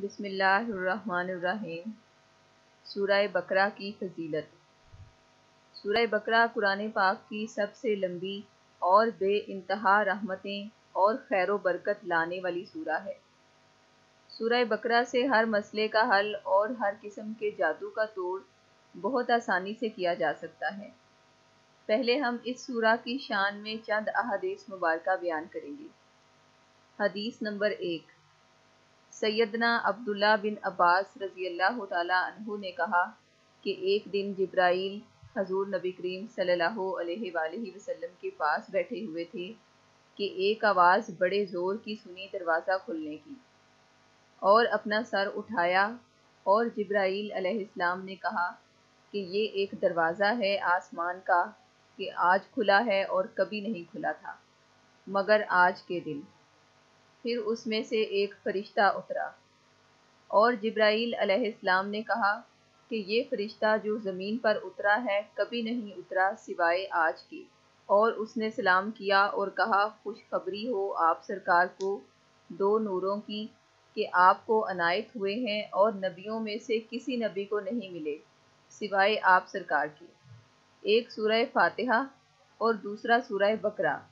बिस्मिल्लाहिर्रहमानिर्रहीम। सूरह बकरा की फजीलत। सूरह बकरा कुरान पाक की सबसे लंबी और बे इंतहा रहमतें और खैर बरकत लाने वाली सूरा है। सूरह बकरा से हर मसले का हल और हर किस्म के जादू का तोड़ बहुत आसानी से किया जा सकता है। पहले हम इस सूरा की शान में चंद अहादीस मुबारक बयान करेंगे। हदीस नंबर एक। सैदना अब्दुल्ला बिन अब्बास रज़ी अल्लाह तु ने कहा कि एक दिन जब्राइल हजूर नबी करीम सल्लल्लाहु वसल्लम के पास बैठे हुए थे कि एक आवाज़ बड़े ज़ोर की सुनी दरवाज़ा खुलने की। और अपना सर उठाया और जब्राइल अलैहिस्सलाम ने कहा कि ये एक दरवाज़ा है आसमान का कि आज खुला है और कभी नहीं खुला था, मगर आज के दिन। फिर उसमें से एक फरिश्ता उतरा। और जिब्राईल अलैहिस्सलाम ने कहा कि ये फरिश्ता जो ज़मीन पर उतरा है, कभी नहीं उतरा सिवाय आज की। और उसने सलाम किया और कहा, खुशखबरी हो आप सरकार को, दो नूरों की, कि आपको अनायत हुए हैं और नबियों में से किसी नबी को नहीं मिले, सिवाय आप सरकार के। एक सूरह फातिहा और दूसरा सूरह बकरा।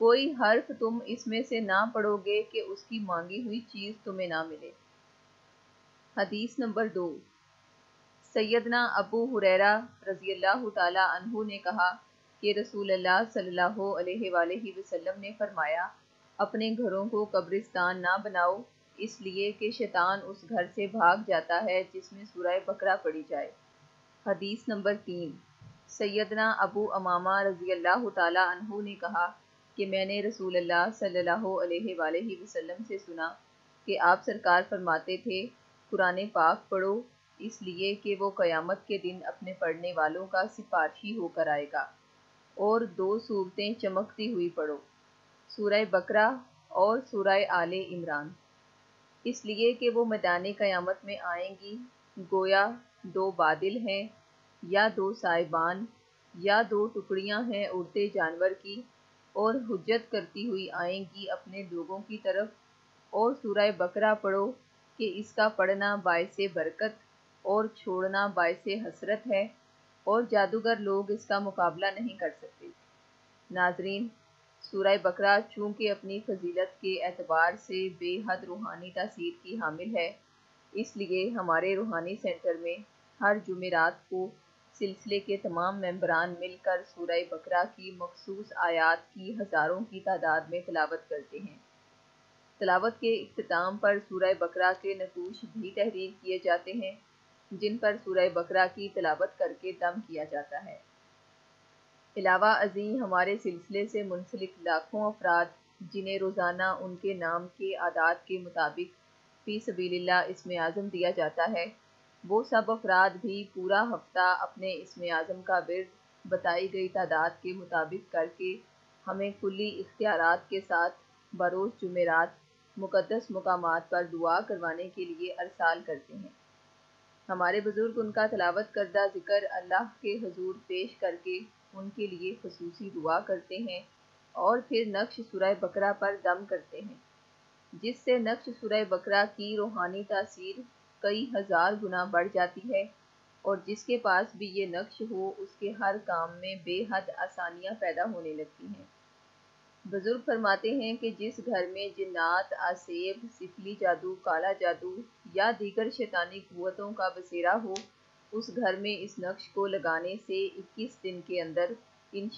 कोई हर्फ तुम इसमें से ना पढ़ोगे कि उसकी मांगी हुई चीज़ तुम्हें ना मिले। हदीस नंबर दो। सैदना अबू हुरैरा रज़ी अल्लाह तहु ने कहा कि रसूल अल्लाह सल्लल्लाहु अलैहि वसल्लम ने फरमाया, अपने घरों को कब्रिस्तान ना बनाओ, इसलिए कि शैतान उस घर से भाग जाता है जिसमें सूरह बकरा पड़ी जाए। हदीस नंबर तीन। सैदना अबू अमामा रज़ी अल्लाह तु ने कहा कि मैंने रसूल अल्लाह वसल्लम से सुना कि आप सरकार फरमाते थे, कुरान पाक पढ़ो, इसलिए कि वो क़यामत के दिन अपने पढ़ने वालों का सिफारशी होकर आएगा। और दो सूरतें चमकती हुई पढ़ो, सूरह बकरा और सूरह आले इमरान। इसलिए कि वो मैदान क़यामत में आएँगी, गोया दो बादल हैं, या दो साइबान या दो टुकड़ियाँ हैं उड़ते जानवर की और हुज्जत करती हुई आएँगी अपने लोगों की तरफ़। और सूरह बकरा पढ़ो कि इसका पढ़ना बायस बरकत और छोड़ना बायस हसरत है और जादूगर लोग इसका मुकाबला नहीं कर सकते। नाजरीन, सूरह बकरा चूँकि अपनी फजीलत के एतबार से बेहद रूहानी तासीर की हामिल है, इसलिए हमारे रूहानी सेंटर में हर जुमेरात को सिलसिले के तमाम मेंबरान मिलकर सूरह बकरा की मखसूस आयात की हज़ारों की तादाद में तलावत करते हैं। तलावत के अख्ताम पर सूरह बकरा के नकूश भी तहरीर किए जाते हैं, जिन पर सूरह बकरा की तलावत करके दम किया जाता है। अलावा अजी हमारे सिलसिले से मुंसलिक लाखों अफराद, जिन्हें रोज़ाना उनके नाम के आदात के मुताबिक फ़ी सबील्ला इसमें आज़म दिया जाता है वो सब अफराद भी पूरा हफ़्ता अपने इसमें आज़म का विरद बताई गई तादाद के मुताबिक करके हमें खुली इख्तियार के साथ बरोज़ जुमेरात मुक़दस मकाम पर दुआ करवाने के लिए अरसाल करते हैं। हमारे बुज़ुर्ग उनका तलावत करदा ज़िक्र अल्लाह के हजूर पेश करके उनके लिए खसूसी दुआ करते हैं और फिर नक्श सुरह बकरा पर दम करते हैं, जिससे नक्श सुरह बकरा की रूहानी तासीर कई हज़ार गुना बढ़ जाती है और जिसके पास भी ये नक्श हो, उसके हर काम में बेहद आसानियाँ पैदा होने लगती हैं। बुज़ुर्ग फरमाते हैं कि जिस घर में जिन्नात, आसेब सिफली जादू, काला जादू या दीगर शैतानी कुतों का बसेरा हो, उस घर में इस नक्श को लगाने से 21 दिन के अंदर इन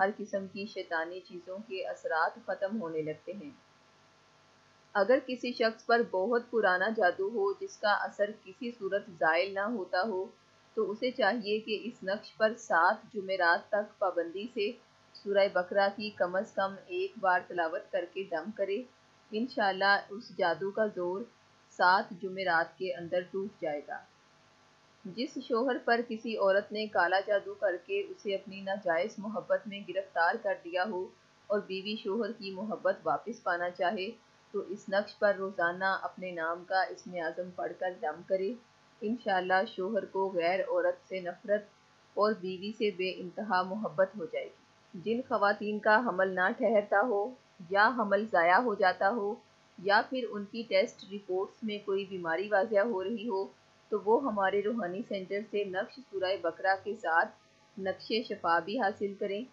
हर किस्म की शैतानी चीज़ों के असरात ख़त्म होने लगते हैं। अगर किसी शख्स पर बहुत पुराना जादू हो, जिसका असर किसी सूरत ज़ायल ना होता हो तो उसे चाहिए कि इस नक्श पर सात जुमेरात तक पाबंदी से सूरह बकरा की कम अज़ कम एक बार तलावत करके दम करे। इन उस जादू का ज़ोर सात जुमेरात के अंदर टूट जाएगा। जिस शोहर पर किसी औरत ने काला जादू करके उसे अपनी नाजायज़ मोहब्बत में गिरफ़्तार कर दिया हो और बीवी शोहर की मोहब्बत वापस पाना चाहे तो इस नक्श पर रोज़ाना अपने नाम का इसमें आज़म पढ़ कर दम करे। इन शोहर को गैर औरत से नफ़रत और बीवी से बे इंतहा मोहब्बत हो जाएगी। जिन खवातीन का हमल ना ठहरता हो, या हमल ज़ाया हो जाता हो, या फिर उनकी टेस्ट रिपोर्ट्स में कोई बीमारी वाजिया हो रही हो तो वो हमारे रूहानी सेंटर से नक्श सूरह बकरा के साथ नक्श शफा भी हासिल करें।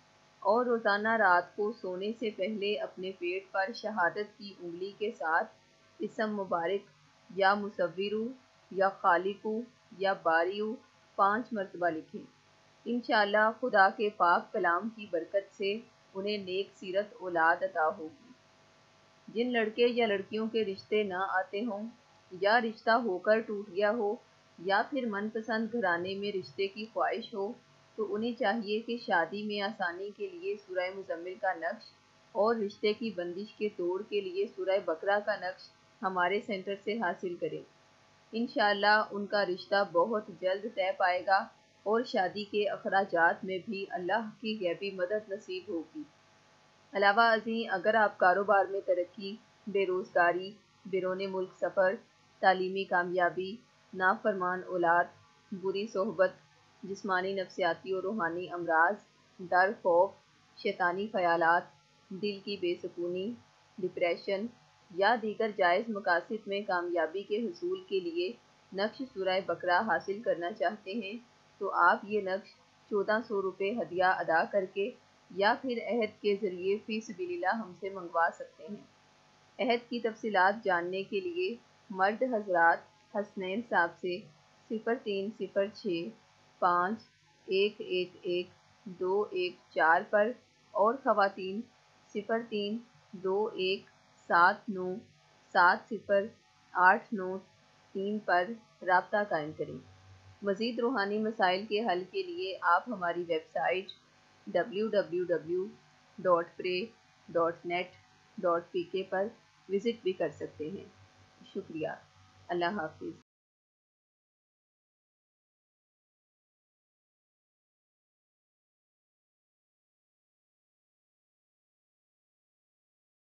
और रोज़ाना रात को सोने से पहले अपने पेट पर शहादत की उंगली के साथ इसम मुबारक, या मुसविरु या खालिकू, या बारियू, पाँच मरतबा लिखें। इन खुदा के पाक कलाम की बरकत से उन्हें नेक सीरत औलाद अता होगी। जिन लड़के या लड़कियों के रिश्ते ना आते हों, या रिश्ता होकर टूट गया हो, या फिर मनपसंद घराने में रिश्ते की ख्वाहिश हो तो उन्हें चाहिए कि शादी में आसानी के लिए सूरह मुजम्मिल का नक्श और रिश्ते की बंदिश के तोड़ के लिए सूरह बकरा का नक्श हमारे सेंटर से हासिल करें। इन उनका रिश्ता बहुत जल्द तय पाएगा और शादी के अखराज में भी अल्लाह की गैबी मदद नसीब होगी। अलावा अजी अगर आप कारोबार में तरक्की, बेरोज़गारी, बिरोन मुल्क सफ़र, तालीमी कामयाबी, नाफरमान औलाद, बुरी सोहबत जिस्मानी नफसियाती और रूहानी अमराज डर, खौफ, शैतानी ख्यालात, दिल की बेसकूनी डिप्रेशन या दीगर जायज़ मकासद में कामयाबी के हसूल के लिए नक्श सुरह बकरा हासिल करना चाहते हैं तो आप ये नक्श चौदह सौ रुपये हदिया अदा करके या फिर अहद के ज़रिए फ़ीस बिला हमसे मंगवा सकते हैं। अहद की तफसीत जानने के लिए मर्द हजरात हसनैन साहब से सिफ़र तीन सिफ़र छः पाँच, एक एक एक, दो, एक, चार पर और ख़वातीन सिफ़र तीन, दो, एक, सात, नौ, सात, सिफर, आठ, नौ, तीन पर रबता कायम करें। मज़ीद रूहानी मसाइल के हल के लिए आप हमारी website W W W dot pray dot net dot P K पर विज़िट भी कर सकते हैं। शुक्रिया। अल्लाह हाफिज़।